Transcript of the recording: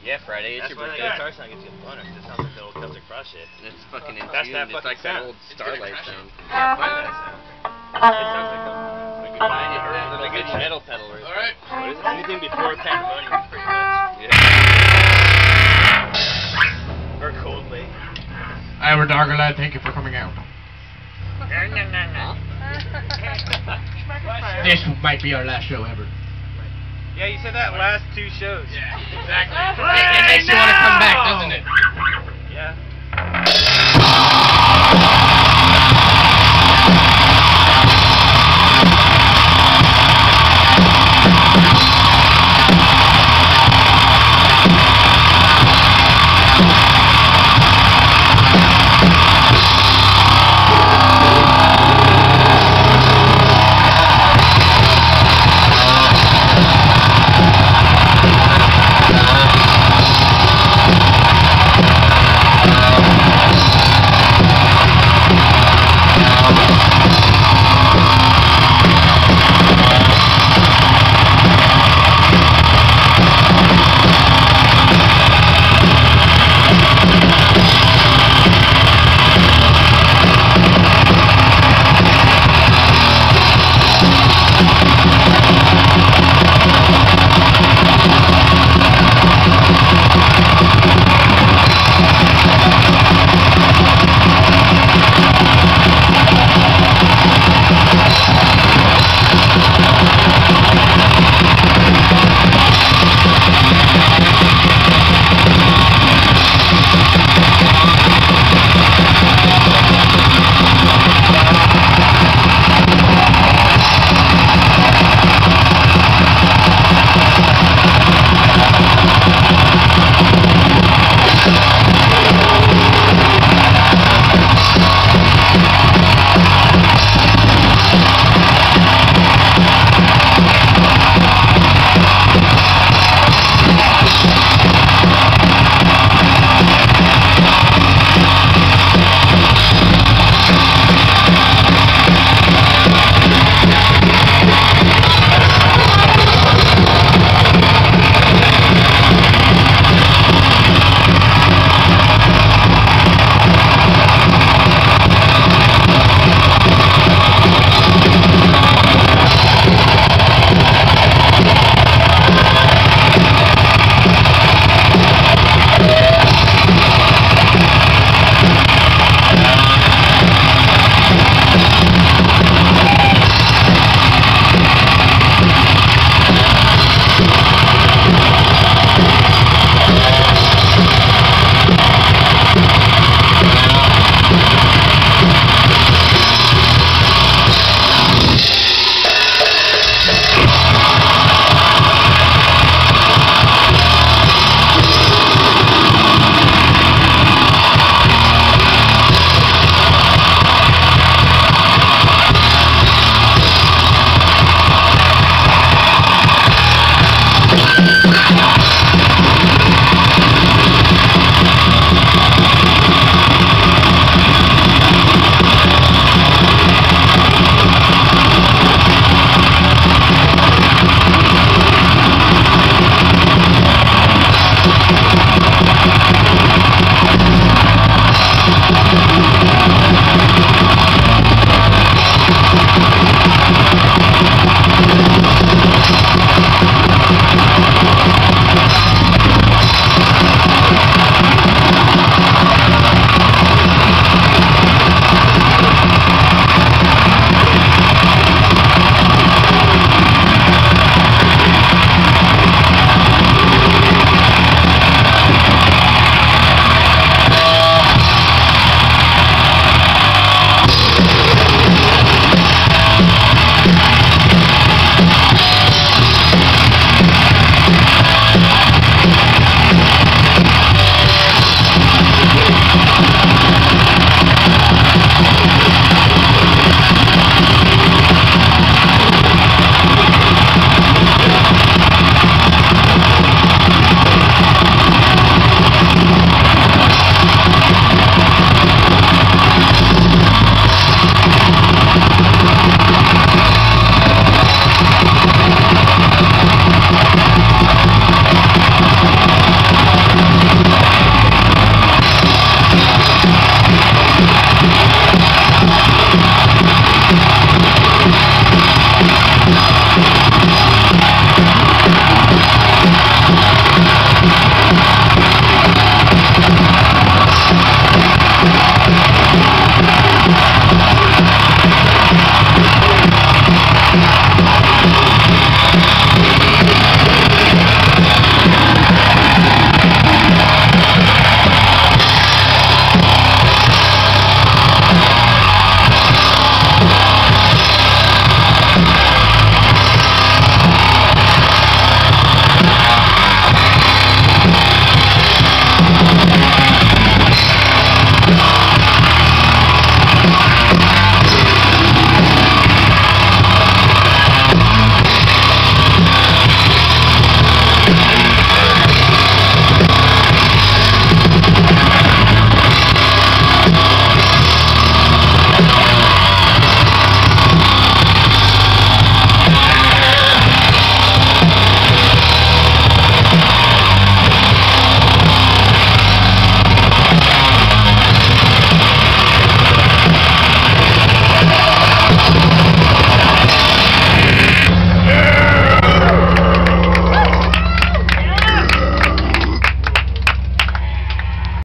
Yeah, Friday. It's That's your why birthday. that guitar sound gets you a boner. 'cause It sounds like the old Celtic Frost shit. It's fucking in That's tune. that It's fucking like that old Starlight gonna sound. it. Yeah, find that sound. It sounds like a, uh, like a, like like a a good metal pedal right All right. What is it? Anything before pandemonium, pretty much. Yeah. Or Cold Lake. I am a Dagor Lad. Thank you for coming out. This might be our last show ever. Yeah, you said that last two shows. Yeah, exactly. It makes you want to come back, doesn't it? Yeah.